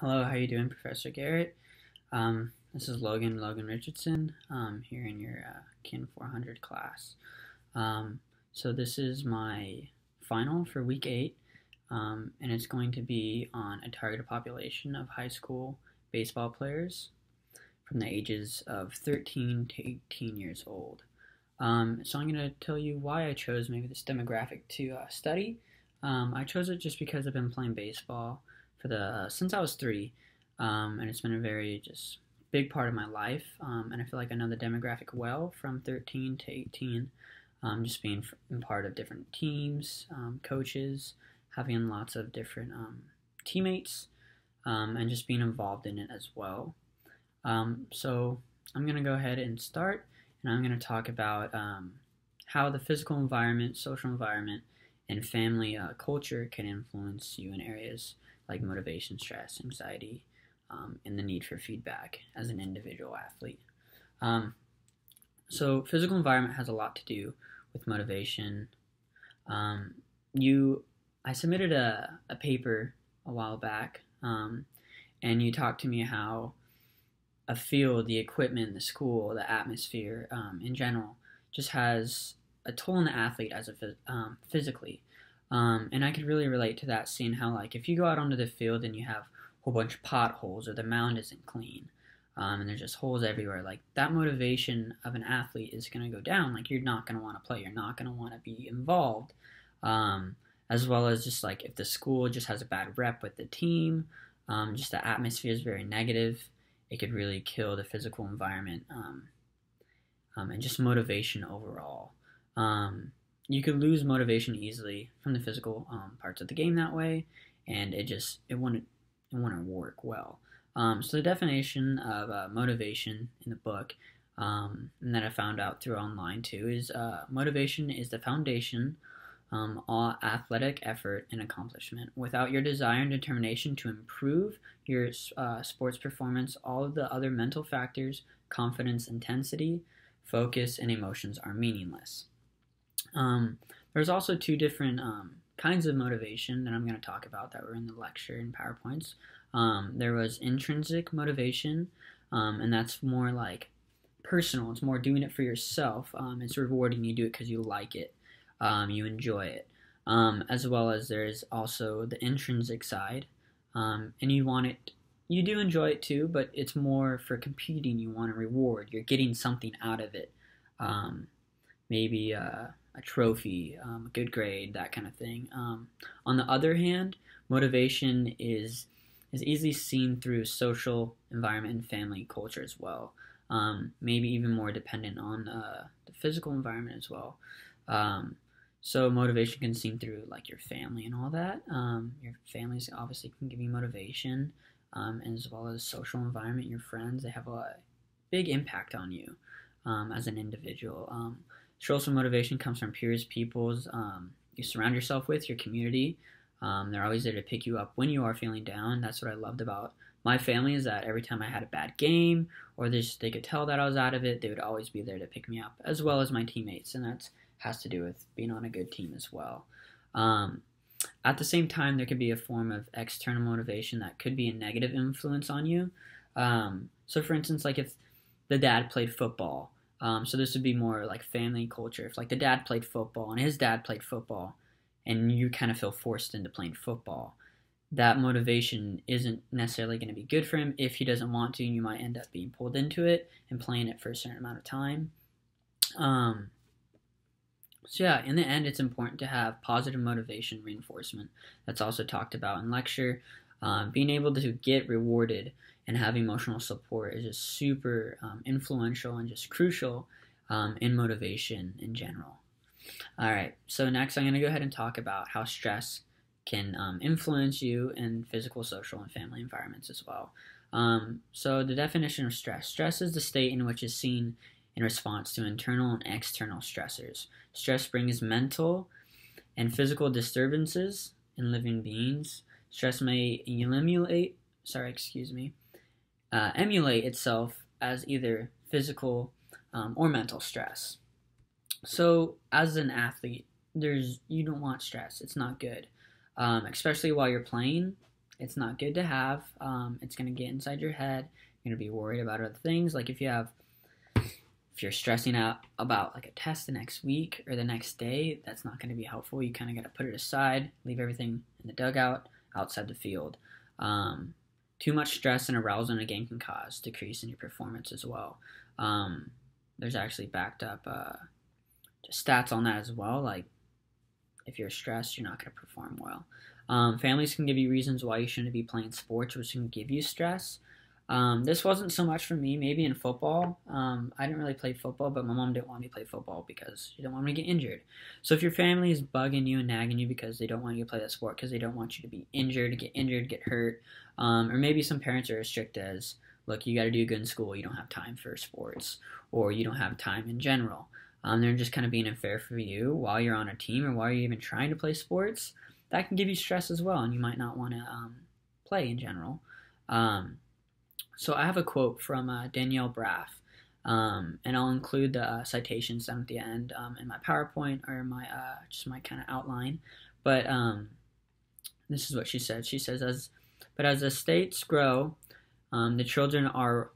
Hello, how you doing, Professor Garrett? Um, this is Logan, Logan Richardson, um, here in your uh, KIN 400 class. Um, so this is my final for week eight, um, and it's going to be on a targeted population of high school baseball players from the ages of 13 to 18 years old. Um, so I'm going to tell you why I chose maybe this demographic to uh, study. Um, I chose it just because I've been playing baseball for the uh, since I was three, um, and it's been a very just big part of my life. Um, and I feel like I know the demographic well from 13 to 18. Um, just being in part of different teams, um, coaches, having lots of different um, teammates, um, and just being involved in it as well. so I'm gonna go ahead and start, and I'm gonna talk about how the physical environment, social environment, and family uh, culture can influence you in areas like motivation, stress, anxiety, um, and the need for feedback as an individual athlete. Um, so, physical environment has a lot to do with motivation. Um, you, I submitted a, a paper a while back, um, and you talked to me how a field, the equipment, the school, the atmosphere um, in general, just has a toll on the athlete as a um, physically. Um, and I could really relate to that, seeing how like if you go out onto the field and you have a whole bunch of potholes or the mound isn't clean, um, and there's just holes everywhere, like that motivation of an athlete is going to go down. Like you're not going to want to play, you're not going to want to be involved. Um, as well as just like if the school just has a bad rep with the team, um, just the atmosphere is very negative, it could really kill the physical environment um, um, and just motivation overall. Um, you could lose motivation easily from the physical um, parts of the game that way, and it just it wouldn't it wouldn't work well. Um, so the definition of uh, motivation in the book, um, and that I found out through online too, is uh, motivation is the foundation um, all athletic effort and accomplishment. Without your desire and determination to improve your uh, sports performance, all of the other mental factors, confidence, intensity, focus, and emotions are meaningless. Um, there's also two different um, kinds of motivation that I'm going to talk about that were in the lecture and PowerPoints. Um, there was intrinsic motivation, um, and that's more like personal. It's more doing it for yourself. Um, it's rewarding. You do it because you like it, um, you enjoy it. as well as there's also the intrinsic side, and you want it. You do enjoy it too, but it's more for competing. You want a reward. You're getting something out of it. maybe. Uh, a trophy, um, a good grade, that kind of thing. Um, on the other hand, motivation is is easily seen through social environment and family culture as well. Um, maybe even more dependent on uh, the physical environment as well. Um, so motivation can seem through like your family and all that. Um, your families obviously can give you motivation, um, as well as social environment. Your friends they have a big impact on you as an individual. Social motivation comes from peers, peoples um, you surround yourself with, your community. Um, they're always there to pick you up when you are feeling down. That's what I loved about my family is that every time I had a bad game or they, just, they could tell that I was out of it, they would always be there to pick me up, as well as my teammates, and that has to do with being on a good team as well. Um, at the same time, there could be a form of external motivation that could be a negative influence on you. Um, so, for instance, like if the dad played football um, so this would be more like family culture. If like the dad played football and his dad played football, and you kind of feel forced into playing football, that motivation isn't necessarily going to be good for him if he doesn't want to. And you might end up being pulled into it and playing it for a certain amount of time. Um, so yeah, in the end, it's important to have positive motivation reinforcement. That's also talked about in lecture. Um, being able to get rewarded and have emotional support is just super um, influential and just crucial um, in motivation in general. All right, so next I'm going to go ahead and talk about how stress can um, influence you in physical, social, and family environments as well. Um, so, the definition of stress stress is the state in which is seen in response to internal and external stressors. Stress brings mental and physical disturbances in living beings. Stress may eliminate, sorry, excuse me, uh, emulate itself as either physical um, or mental stress. So, as an athlete, there's you don't want stress. It's not good, um, especially while you're playing. it's not good to have. Um, it's going to get inside your head. You're to be worried about other things. Like if you have, if you're stressing out about like a test the next week or the next day, that's not going to be helpful. You kind of got to put it aside, leave everything in the dugout, outside the field. Um, too much stress and arousal in a game can cause decrease in your performance as well. Um, there's actually backed up uh, stats on that as well. Like if you're stressed, you're not going to perform well. Um, families can give you reasons why you shouldn't be playing sports, which can give you stress. Um, this wasn't so much for me, maybe in football. Um, I didn't really play football, but my mom didn't want me to play football because she didn't want me to get injured. So if your family is bugging you and nagging you because they don't want you to play that sport because they don't want you to be injured, get injured, get hurt, um, or maybe some parents are as strict as, look, you got to do good in school, you don't have time for sports, or you don't have time in general. Um, they're just kind of being unfair for you while you're on a team or while you're even trying to play sports. That can give you stress as well, and you might not want to um, play in general. Um, so I have a quote from uh, Danielle Braff, um, and I'll include the uh, citations down at the end um, in my PowerPoint or my uh, just my kind of outline. But um, this is what she said. She says, "As but as the states grow, um, the children are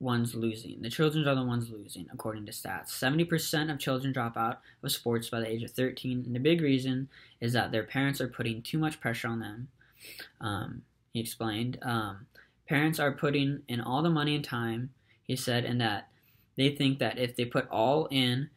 ones losing. The children are the ones losing, according to stats. 70% of children drop out of sports by the age of 13, and the big reason is that their parents are putting too much pressure on them." Um, he explained. Parents are putting in all the money and time, he said, and that they think that if they put all in,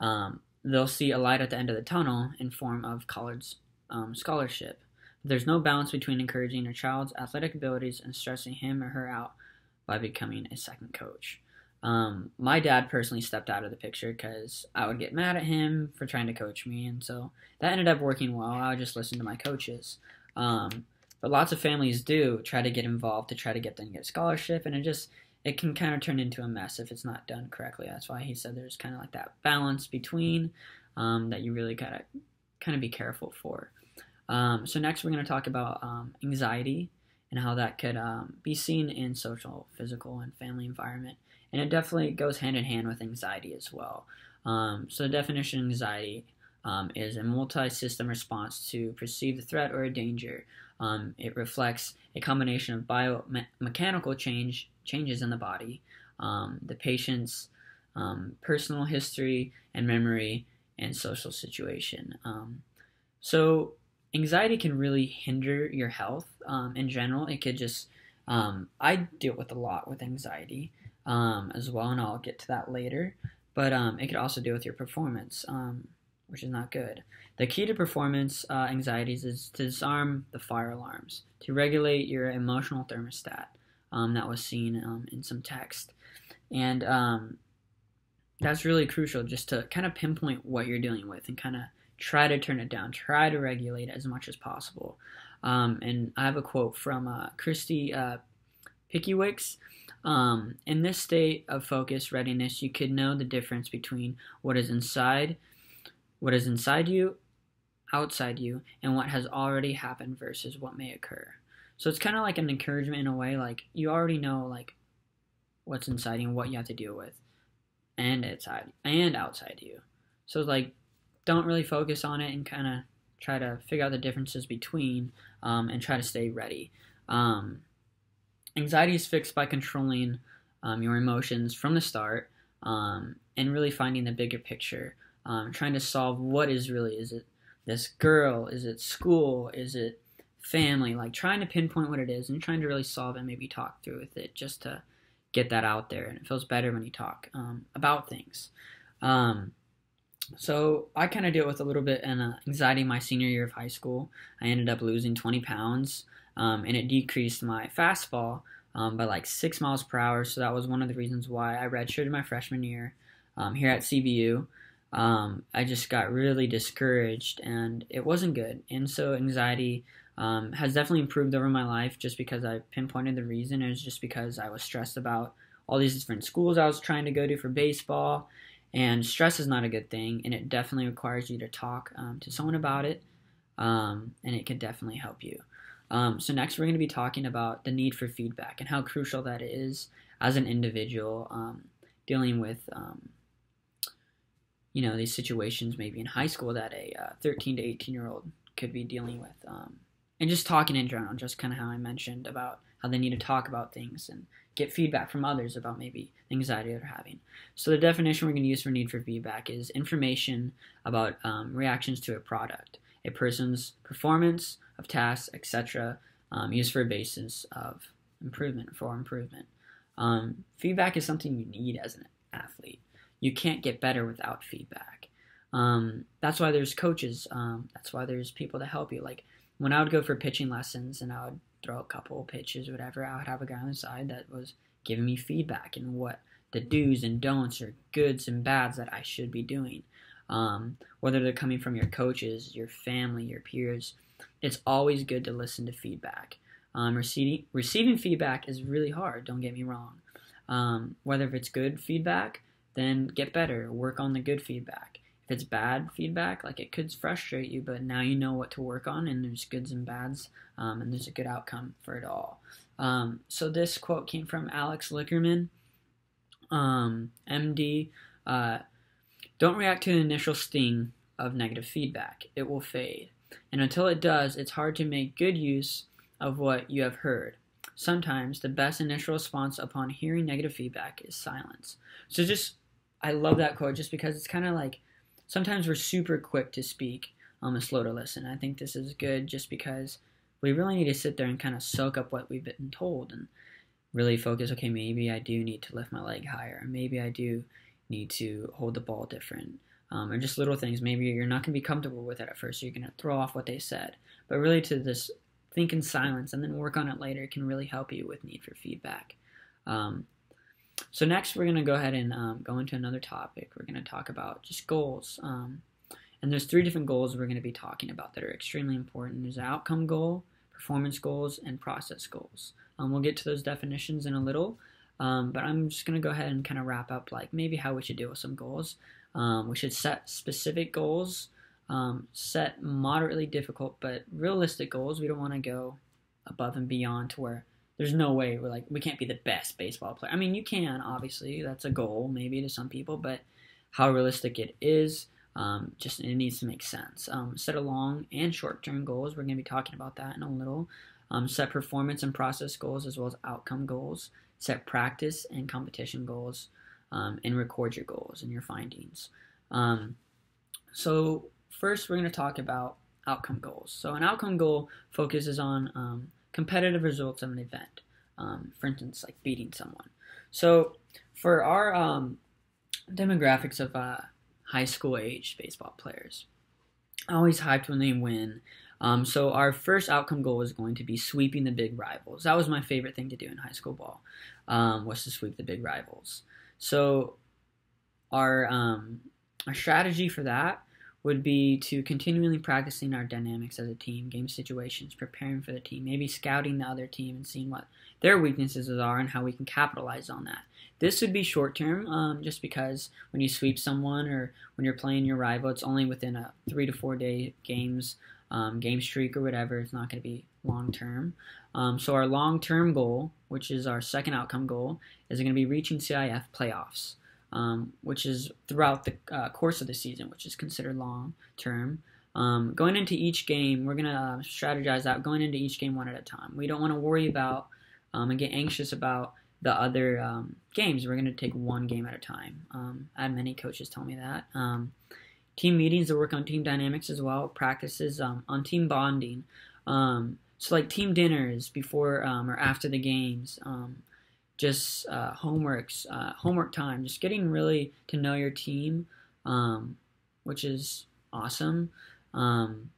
um, they'll see a light at the end of the tunnel in form of college um, scholarship. There's no balance between encouraging a child's athletic abilities and stressing him or her out by becoming a second coach. Um, my dad personally stepped out of the picture because I would get mad at him for trying to coach me, and so that ended up working well. I would just listen to my coaches. Um, but lots of families do try to get involved to try to get them to get scholarship, and it just it can kind of turn into a mess if it's not done correctly. That's why he said there's kind of like that balance between um, that you really gotta kind of be careful for. Um, so next we're going to talk about um, anxiety and how that could um, be seen in social, physical, and family environment. And it definitely goes hand in hand with anxiety as well. Um, so the definition of anxiety um, is a multi-system response to perceive the threat or a danger um, it reflects a combination of biomechanical change changes in the body, um, the patient's um, personal history and memory, and social situation. Um, so, anxiety can really hinder your health um, in general. It could just, um, I deal with a lot with anxiety as well, and I'll get to that later. But it could also deal with your performance which is not good. The key to performance uh, anxieties is to disarm the fire alarms, to regulate your emotional thermostat. Um, that was seen um, in some text. And um, that's really crucial just to kind of pinpoint what you're dealing with and kind of try to turn it down, try to regulate as much as possible. Um, and I have a quote from uh, Christy uh, Pickiewicz. Um, in this state of focus readiness, you could know the difference between what is inside what is inside you, outside you, and what has already happened versus what may occur. So it's kind of like an encouragement in a way, like you already know like what's inside you and what you have to deal with, and inside and outside you. So like, don't really focus on it and kind of try to figure out the differences between um, and try to stay ready. Um, anxiety is fixed by controlling um, your emotions from the start um, and really finding the bigger picture um, trying to solve what is really is it this girl? Is it school? Is it family? Like trying to pinpoint what it is and trying to really solve it maybe talk through with it just to get that out there. And it feels better when you talk um, about things. Um, so i kind of dealt with a little bit of anxiety my senior year of high school. I ended up losing 20 pounds um, and it decreased my fastball um, by like six miles per hour. So that was one of the reasons why i redshirted my freshman year um, here at cbu um, I just got really discouraged and it wasn't good. And so anxiety um, has definitely improved over my life just because I pinpointed the reason. It was just because I was stressed about all these different schools I was trying to go to for baseball. And stress is not a good thing, and it definitely requires you to talk um, to someone about it, um, and it can definitely help you. Um, so, next, we're going to be talking about the need for feedback and how crucial that is as an individual um, dealing with um, you know these situations maybe in high school that a uh, 13 to 18 year old could be dealing with um, and just talking in general, just kind of how I mentioned about how they need to talk about things and get feedback from others about maybe anxiety they're having. So the definition we're going to use for need for feedback is information about um, reactions to a product, a person's performance of tasks, etc., um, used for a basis of improvement for improvement. Um, feedback is something you need as an athlete. You can't get better without feedback. Um, that's why there's coaches. Um, that's why there's people to help you. Like when I would go for pitching lessons and I would throw a couple pitches, whatever, I would have a guy on the side that was giving me feedback and what the do's and don'ts or goods and bads that I should be doing. Um, whether they're coming from your coaches, your family, your peers, it's always good to listen to feedback. Um, receiving receiving feedback is really hard. Don't get me wrong. Um, whether if it's good feedback, then get better. Work on the good feedback. If it's bad feedback, like it could frustrate you, but now you know what to work on, and there's goods and bads, um, and there's a good outcome for it all. Um, so this quote came from Alex Lickerman, MD. Um, uh, Don't react to the initial sting of negative feedback. It will fade. And until it does, it's hard to make good use of what you have heard. Sometimes the best initial response upon hearing negative feedback is silence. So just, I love that quote just because it's kind of like sometimes we're super quick to speak um, and slow to listen. I think this is good just because we really need to sit there and kind of soak up what we've been told and really focus okay, maybe I do need to lift my leg higher. Maybe I do need to hold the ball different um, or just little things. Maybe you're not going to be comfortable with it at first, so you're going to throw off what they said. But really, to this think in silence and then work on it later can really help you with need for feedback. Um, so next, we're going to go ahead and um, go into another topic. We're going to talk about just goals. Um, and there's three different goals we're going to be talking about that are extremely important. There's an outcome goal, performance goals, and process goals. Um, we'll get to those definitions in a little. Um, but I'm just going to go ahead and kind of wrap up like maybe how we should deal with some goals. Um, we should set specific goals, um, set moderately difficult but realistic goals. We don't want to go above and beyond to where there's no way we're like we can't be the best baseball player. I mean, you can obviously that's a goal maybe to some people, but how realistic it is, um, just it needs to make sense. Um, set a long and short term goals. We're going to be talking about that in a little. Um, set performance and process goals as well as outcome goals. Set practice and competition goals um, and record your goals and your findings. Um, so, first, we're going to talk about outcome goals. So, an outcome goal focuses on um, competitive results of an event. Um, for instance, like beating someone. So, for our um, demographics of uh, high school age baseball players, always hyped when they win. Um, so our first outcome goal is going to be sweeping the big rivals. That was my favorite thing to do in high school ball, um, was to sweep the big rivals. So our um, our strategy for that would be to continually practicing our dynamics as a team, game situations, preparing for the team, maybe scouting the other team and seeing what their weaknesses are and how we can capitalize on that. This would be short term, um, just because when you sweep someone or when you're playing your rival, it's only within a three to four day games um, game streak or whatever. It's not going to be long term. Um, so our long term goal, which is our second outcome goal, is going to be reaching CIF playoffs, um, which is throughout the uh, course of the season, which is considered long term. Um, going into each game, we're going to uh, strategize out going into each game one at a time. We don't want to worry about um, and get anxious about the other um, games. We're going to take one game at a time. Um, I had many coaches tell me that. Um, team meetings to work on team dynamics as well, practices on team bonding. so, like team dinners before or after the games just uh, homeworks, uh, homework time, just getting really to know your team, um, which is awesome. Um,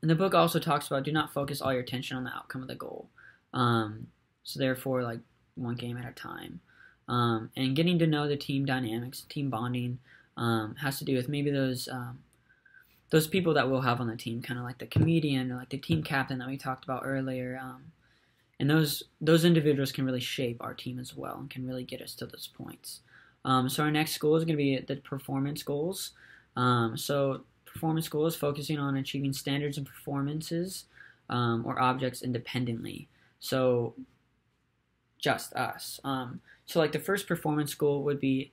and the book also talks about do not focus all your attention on the outcome of the goal. Um, so therefore, like one game at a time, um, and getting to know the team dynamics, team bonding um, has to do with maybe those um, those people that we'll have on the team, kind of like the comedian or like the team captain that we talked about earlier. And those those individuals can really shape our team as well and can really get us to those points. Um, so our next goal is going to be the performance goals. Um, so performance goals focusing on achieving standards and performances um, or objects independently. So just us. Um, so like the first performance goal would be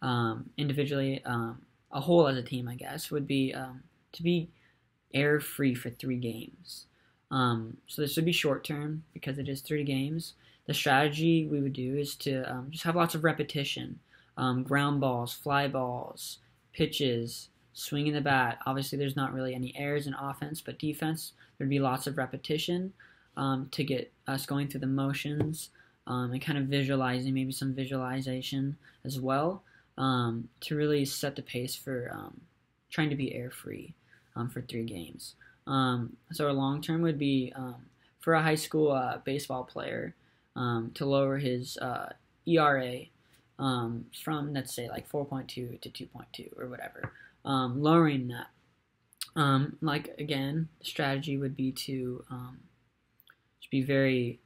um, individually um, a whole as a team, I guess, would be to be error free for three games. Um, so this would be short term because it is three games. The strategy we would do is to um, just have lots of repetition, um, ground balls, fly balls, pitches, swinging the bat. Obviously, there's not really any errors in offense, but defense there'd be lots of repetition um, to get us going through the motions um, and kind of visualizing, maybe some visualization as well um, to really set the pace for trying to be air free for three games. Um, so our long term would be um, for a high school uh, baseball player um, to lower his uh, ERA from let's say like 4.2 to 2.2 or whatever, lowering that. like again, the strategy would be to be very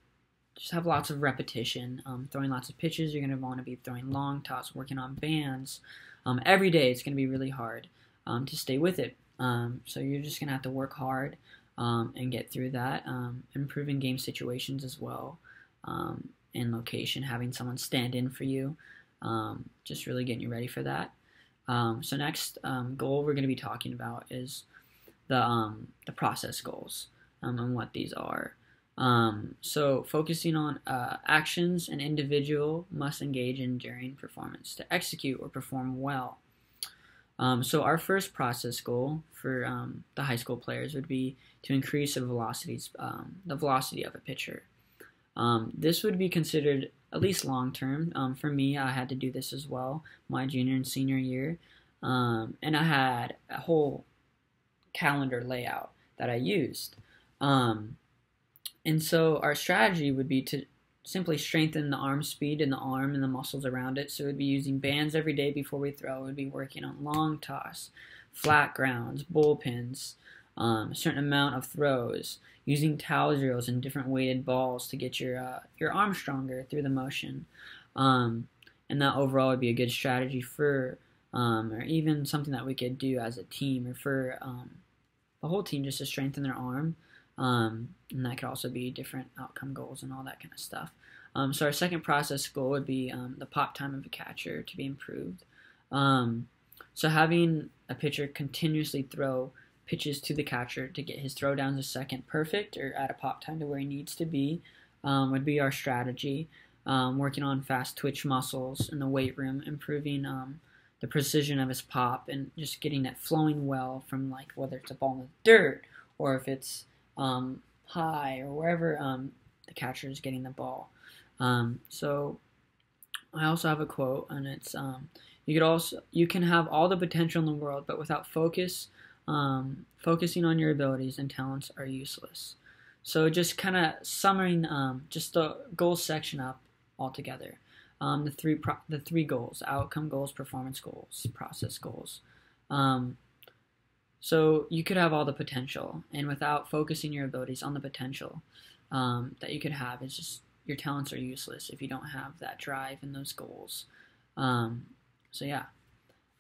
just have lots of repetition, um, throwing lots of pitches. You're going to want to be throwing long toss, working on bands. Um, every day it's going to be really hard um, to stay with it. Um, so you're just going to have to work hard um, and get through that. Um, improving game situations as well, and location, having someone stand in for you, just really getting you ready for that. so next goal we're going to be talking about is the the process goals and what these are. Um, so, focusing on uh, actions an individual must engage in during performance to execute or perform well. Um, so, our first process goal for um, the high school players would be to increase the velocities, um, the velocity of a pitcher. Um, this would be considered at least long term. Um, for me, I had to do this as well my junior and senior year, and I had a whole calendar layout that I used. Um, and so our strategy would be to simply strengthen the arm speed and the arm and the muscles around it. So we'd be using bands every day before we throw. We'd be working on long toss, flat grounds, bullpens, um, a certain amount of throws, using towel drills and different weighted balls to get your uh, your arm stronger through the motion. Um, and that overall would be a good strategy for, um, or even something that we could do as a team or for um, the whole team just to strengthen their arm. Um, and that could also be different outcome goals and all that kind of stuff. Um, so our second process goal would be um, the pop time of a catcher to be improved. Um, so having a pitcher continuously throw pitches to the catcher to get his throw downs a second perfect or at a pop time to where he needs to be um, would be our strategy. Um, working on fast twitch muscles in the weight room, improving the precision of his pop, and just getting it flowing well from like whether it's a ball in the dirt or if it's um, high or wherever um, the catcher is getting the ball. Um, so I also have a quote, and it's um, you could also you can have all the potential in the world, but without focus, um, focusing on your abilities and talents are useless. So just kind of summarizing um, just the goals section up altogether. Um, the three the three goals: outcome goals, performance goals, process goals. Um, so you could have all the potential, and without focusing your abilities on the potential that you could have, it's just your talents are useless if you don't have that drive and those goals. Um, so yeah,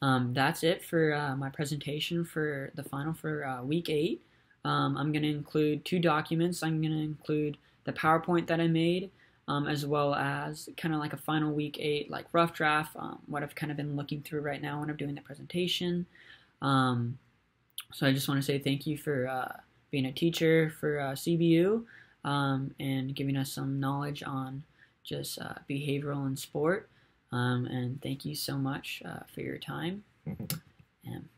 um, that's it for uh, my presentation for the final for uh, week eight. Um, I'm going to include two documents. I'm going to include the PowerPoint that I made, um, as well as kind of like a final week eight, like rough draft, um, what I've kind of been looking through right now when I'm doing the presentation. Um, so I just want to say thank you for uh, being a teacher for uh, CBU um, and giving us some knowledge on just uh, behavioral and sport. Um, and thank you so much uh, for your time. Mm-hmm. And